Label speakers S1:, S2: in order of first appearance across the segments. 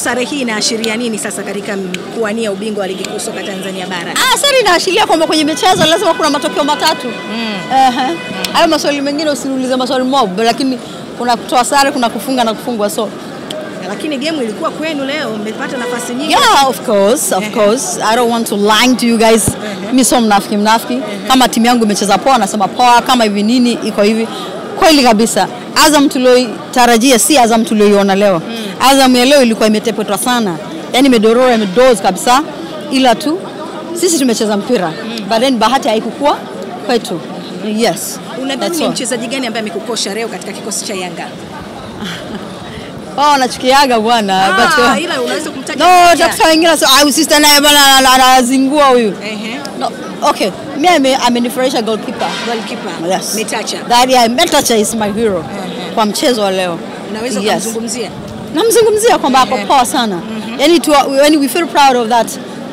S1: Sare hii inaashiria nini sasa katika kuania kuwania ubingwa wa ligi kuu soka Tanzania bara?
S2: Ah, sare inaashiria kwamba kwenye michezo lazima kuna matokeo matatu. Hayo mm. uh Hayo maswali mengine usiniulize maswali mob, lakini kuna kutoa sare, kuna kufunga na kufungwa so
S1: Lakini game ilikuwa kwenu leo, mmepata nafasi nyingi.
S2: Yeah, of course, of course. I don't want to lie to you guys. Mi sio mnafiki mnafiki. Kama timu yangu imecheza poa, nasema poa. Kama hivi nini iko hivi, kweli kabisa. Azam tulioitarajia si Azam tulioiona leo. Mm. Azam ya leo ilikuwa imetepetwa sana, yani imedorora, imedoz kabisa, ila tu sisi tumecheza mpira mm. but then bahati haikukua kwetu. Yes.
S1: Unadhani ni mchezaji gani ambaye amekukosha leo katika kikosi cha Yanga?
S2: Wao wanachukiaga bwana.
S1: Ah,
S2: uh,
S1: ila unaweza kumtaja
S2: No, tafuta wengine so, ah, sister naye bwana ana- ana- anazingua huyu.
S1: Ehe.
S2: No, okay. Mi ame- amenifurahisha goalkeeper.
S1: Goalkeeper.
S2: Yes.
S1: Metacha.
S2: That yeah, Metacha is my hero kwa mchezo wa leo.
S1: Unaweza
S2: Yes.
S1: kumzungumzia?
S2: Namzungumzia kwamba ako poa sana. Yaani tu yani we feel proud of that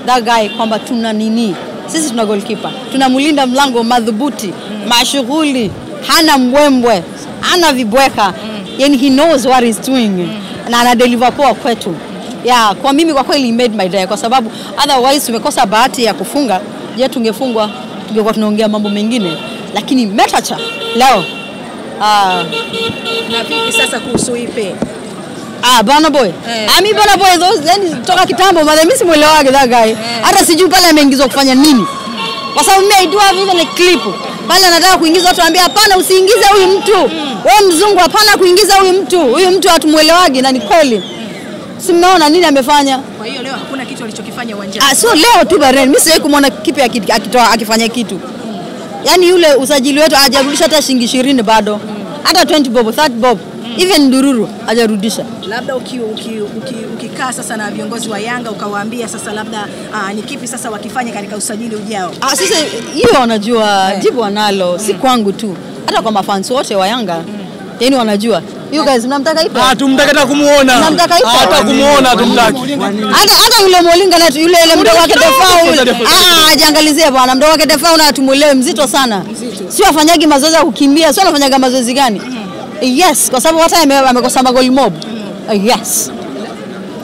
S2: that guy kwamba tuna nini? Sisi tuna goalkeeper. Tunamlinda mlango madhubuti, mashughuli, hana mbwembwe, hana vibweka. Yani he knows what he's doing. Na ana deliver poa kwetu. Yeah, kwa mimi kwa kweli made my day kwa sababu otherwise tumekosa bahati ya kufunga. Je, tungefungwa tungekuwa tunaongea mambo mengine. Lakini Metacha leo ah
S1: Na vipi sasa kuhusu Ipe?
S2: Ah, Burna Boy.
S1: Eh.
S2: ami bana Burna Boy those yani toka kitambo madhe mimi simuelewage that guy. Hata sijui pale ameingizwa kufanya nini. Kwa sababu mimi I do have even a clip. Pale anataka kuingiza watu anambia hapana usiingize huyu mtu. Wewe mzungu hapana kuingiza huyu mtu. Huyu mtu hatumuelewagi na ni kweli. Si mnaona nini amefanya?
S1: Kwa hiyo leo hakuna kitu alichokifanya uwanjani.
S2: Ah, sio leo tu Bahrain, mimi sijawahi kumwona kipi akitoa akifanya kitu. Yaani yule usajili wetu hajarudisha hata shilingi 20 bado. Hata 20 bob, 30 bob. mm. Even Ndururu hajarudisha.
S1: labda uki, uki, uki, ukikaa sasa na viongozi wa Yanga ukawaambia sasa labda aa, ni kipi sasa wakifanya katika usajili ujao.
S2: Ah, sasa hiyo wanajua yeah. jibu wanalo, mm. si kwangu tu, hata kwa mafans wote wa Yanga mm. yani wanajua. You guys mnamtaka ipo?
S3: Ah, tumtaka hata kumuona.
S2: Mnamtaka ipo?
S3: Hata kumuona tumtaki.
S2: Hata hata yule Molinga na yule yule mdogo wake. Defao. Ah, ajiangalizie bwana, mdogo wake defau na tumuelewe mzito sana. Sio afanyagi mazoezi ya kukimbia, sio anafanyaga mazoezi gani? Yes, kwa sababu hata amekosa magoli mob. Yes.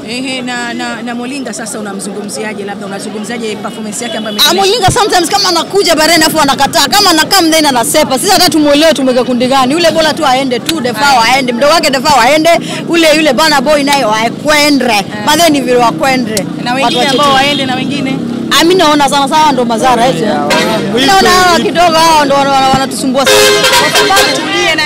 S1: Ehe, na, na, na Molinga sasa unamzungumziaje? Labda unazungumziaje performance yake ambayo
S2: Ah? Molinga sometimes kama anakuja barani afu anakataa, kama anakaa mdeni anasepa. Sisi hata tumuelewe tumweke kundi gani. Yule bora tu aende tu Defao aende, mdogo wake Defao aende, ule yule bana boy naye wakwendre. Madheni vile wakwendre.
S1: na wengine ambao waende na wengine
S2: Ah, mimi naona sana sana ndo madhara hizo. Naona hawa kidogo hao ndo wana- wana- wanatusumbua sana.
S1: kwa sababu tulie na